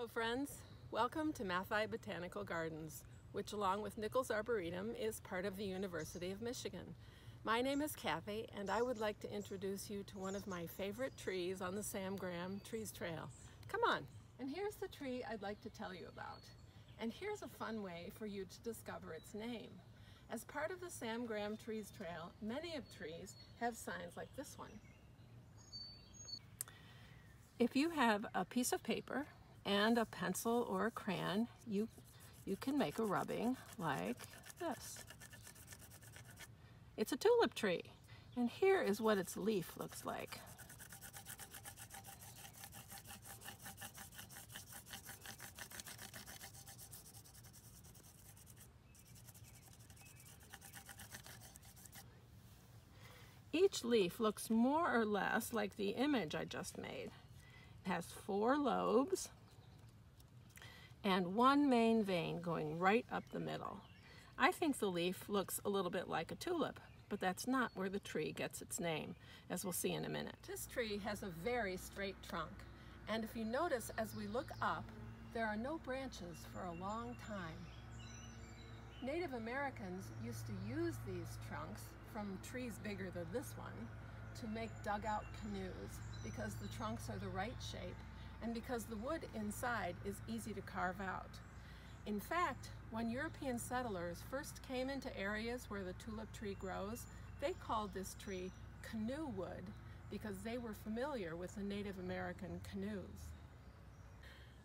Hello friends, welcome to Matthaei Botanical Gardens, which along with Nichols Arboretum is part of the University of Michigan. My name is Kathy and I would like to introduce you to one of my favorite trees on the Sam Graham Trees Trail. Come on, and here's the tree I'd like to tell you about. And here's a fun way for you to discover its name. As part of the Sam Graham Trees Trail, many of trees have signs like this one. If you have a piece of paper and a pencil or a crayon, you, you can make a rubbing like this. It's a tulip tree, and here is what its leaf looks like. Each leaf looks more or less like the image I just made. It has four lobes, and one main vein going right up the middle. I think the leaf looks a little bit like a tulip, but that's not where the tree gets its name, as we'll see in a minute. This tree has a very straight trunk, and if you notice as we look up, there are no branches for a long time. Native Americans used to use these trunks from trees bigger than this one to make dugout canoes because the trunks are the right shape and because the wood inside is easy to carve out. In fact, when European settlers first came into areas where the tulip tree grows, they called this tree canoe wood because they were familiar with the Native American canoes.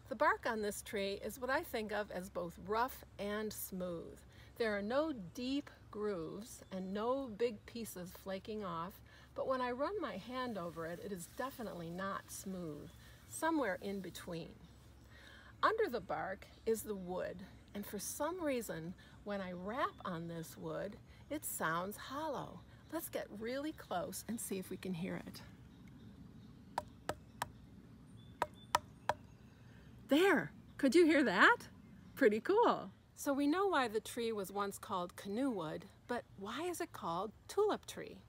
The bark on this tree is what I think of as both rough and smooth. There are no deep grooves and no big pieces flaking off, but when I run my hand over it, it is definitely not smooth somewhere in between. Under the bark is the wood, and for some reason, when I rap on this wood, it sounds hollow. Let's get really close and see if we can hear it. There, could you hear that? Pretty cool. So we know why the tree was once called canoe wood, but why is it called tulip tree?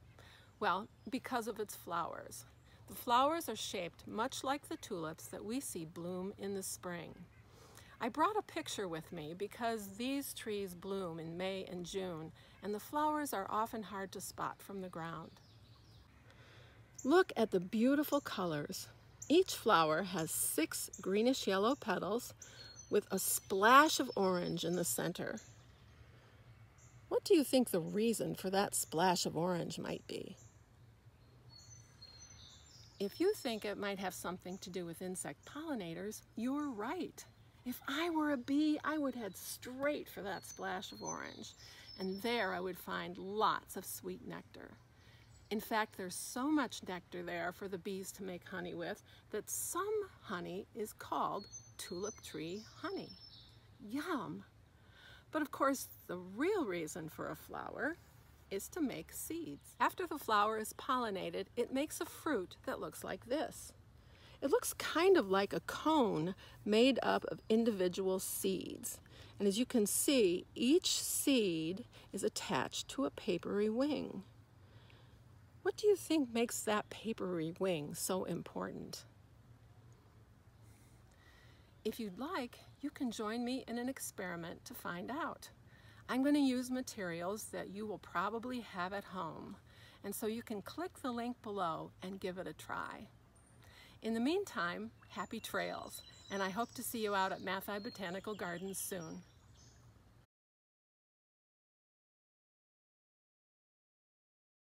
Well, because of its flowers. The flowers are shaped much like the tulips that we see bloom in the spring. I brought a picture with me because these trees bloom in May and June and the flowers are often hard to spot from the ground. Look at the beautiful colors. Each flower has six greenish yellow petals with a splash of orange in the center. What do you think the reason for that splash of orange might be? If you think it might have something to do with insect pollinators, you're right. If I were a bee, I would head straight for that splash of orange, and there I would find lots of sweet nectar. In fact, there's so much nectar there for the bees to make honey with that some honey is called tulip tree honey. Yum! But of course, the real reason for a flower is to make seeds. After the flower is pollinated, it makes a fruit that looks like this. It looks kind of like a cone made up of individual seeds. And as you can see, each seed is attached to a papery wing. What do you think makes that papery wing so important? If you'd like, you can join me in an experiment to find out. I'm going to use materials that you will probably have at home, and so you can click the link below and give it a try. In the meantime, happy trails, and I hope to see you out at Matthaei Botanical Gardens soon.